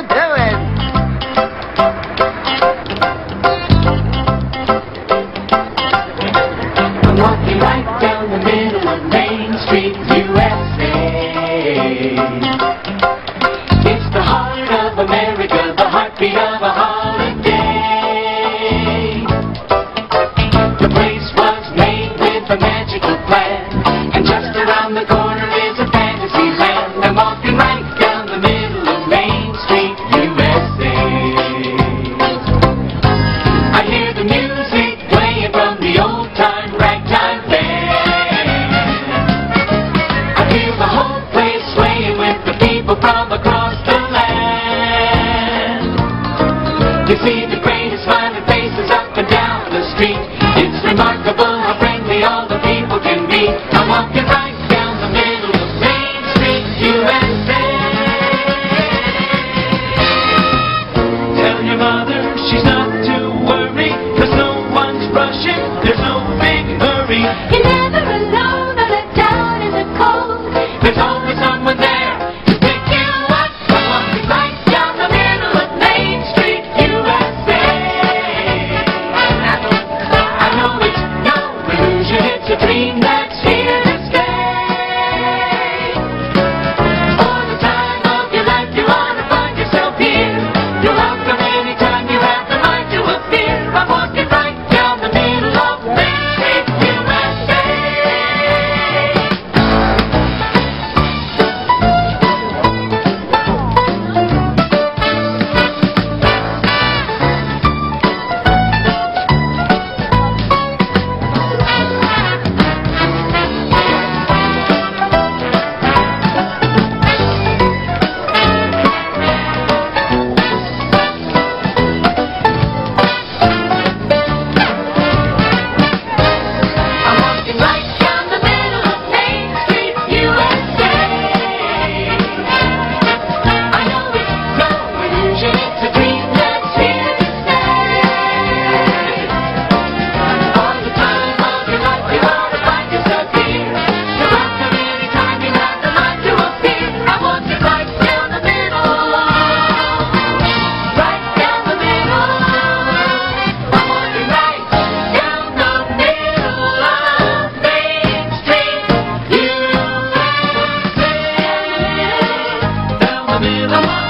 you doing? I'm walking right down the middle of Main Street, USA. It's the heart of America, the heartbeat of a holiday. The place was made with the magic. You see the greatest smiling faces up and down the street. It's remarkable how friendly all the dream here Thank you.